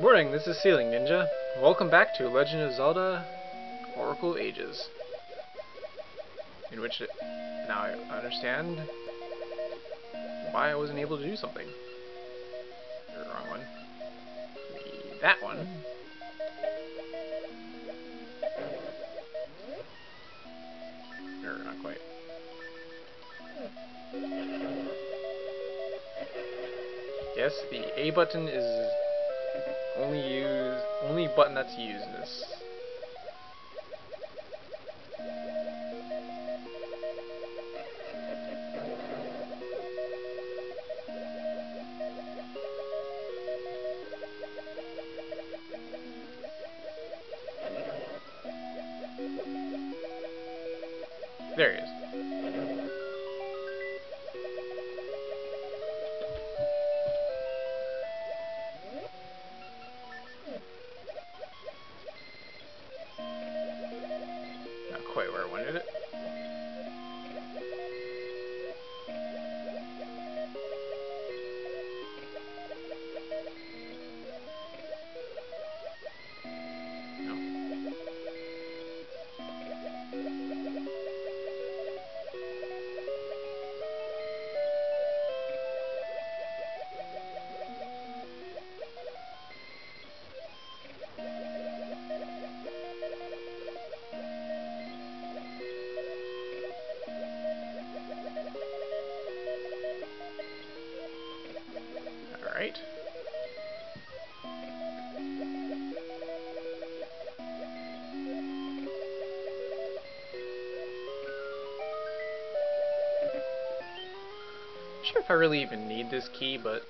Morning, this is Ceiling Ninja. Welcome back to Legend of Zelda Oracle Ages. In which it, now I understand why I wasn't able to do something. The wrong one. That one. Not quite. Yes, the A button is only use only button that's used this. There he is. Sure if I really even need this key, but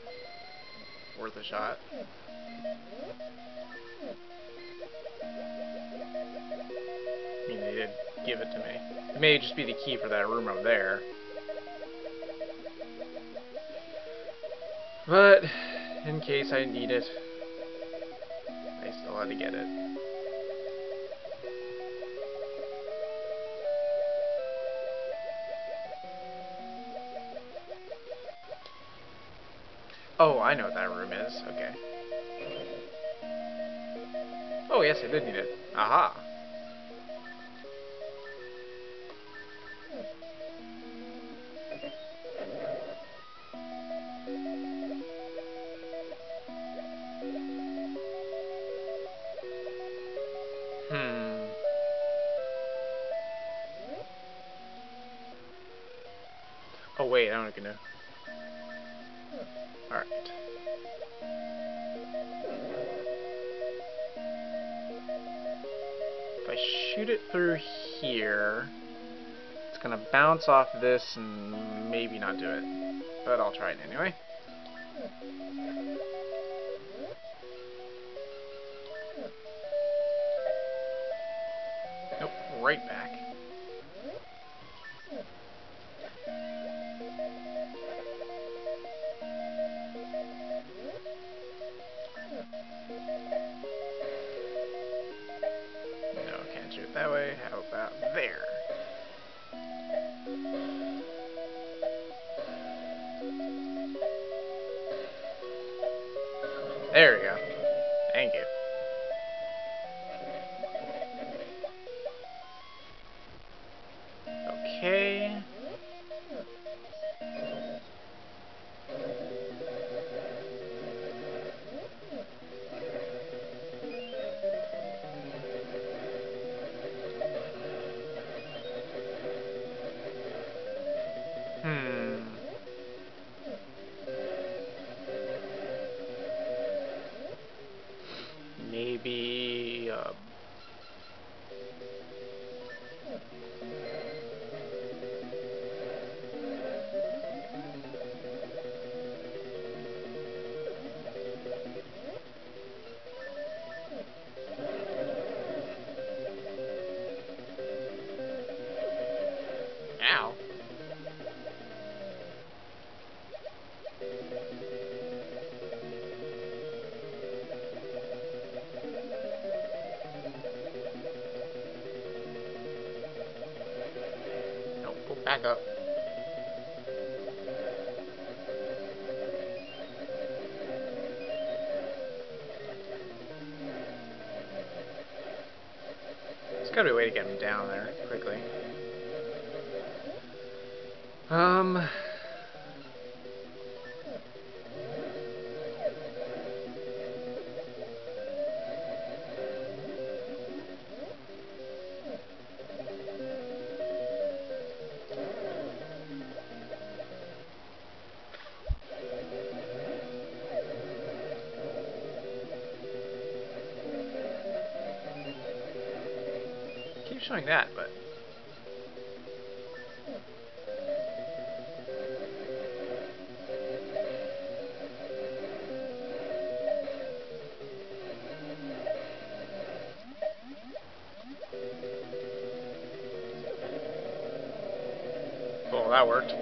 worth a shot. I mean, they did give it to me. It may just be the key for that room up there. But, in case I need it, I still had to get it. Oh, I know what that room is. Okay. Oh, yes, I did need it. Aha! Hmm. Oh wait, I don't know Alright. If I shoot it through here, it's gonna bounce off this and maybe not do it. But I'll try it anyway. Nope, right back. That way. How about there? back up. There's gotta be a way to get him down there quickly. Um... Keep showing that, but Oh, that worked.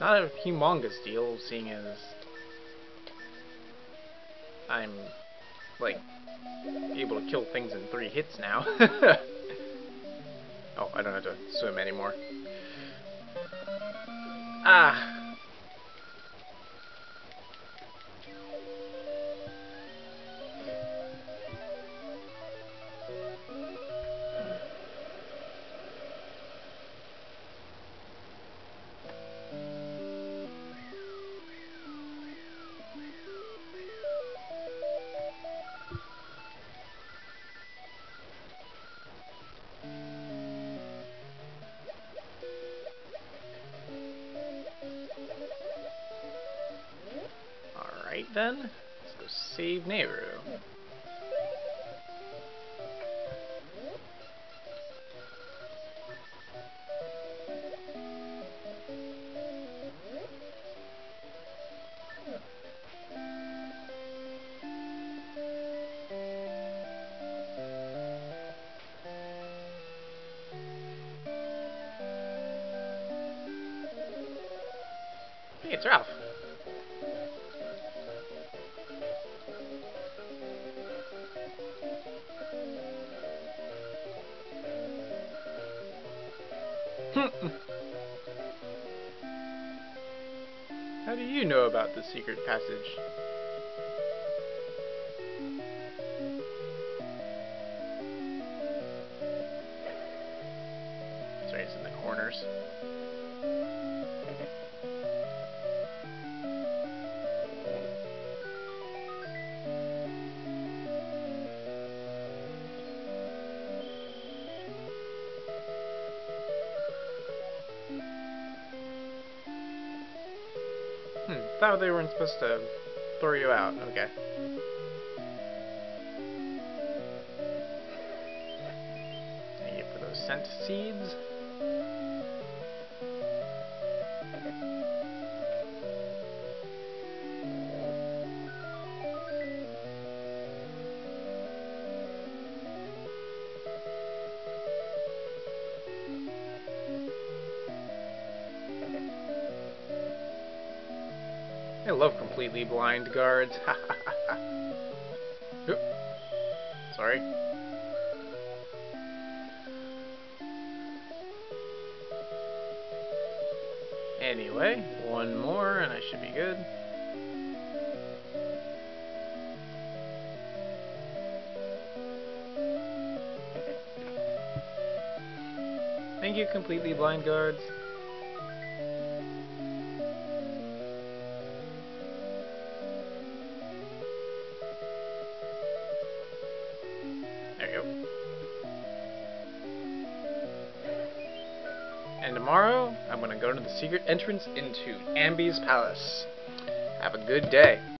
Not a humongous deal, seeing as I'm, like, able to kill things in three hits now. oh, I don't have to swim anymore. Ah! Then, let's go save Nayru. Hey, it's Ralph. How do you know about the secret passage? Sorry, it's in the corners. Thought they weren't supposed to throw you out. Okay. Thank you for those scent seeds. I love completely blind guards. Sorry. Anyway, one more and I should be good. Thank you, completely blind guards. Tomorrow, I'm going to go to the secret entrance into Ambi's palace. Have a good day.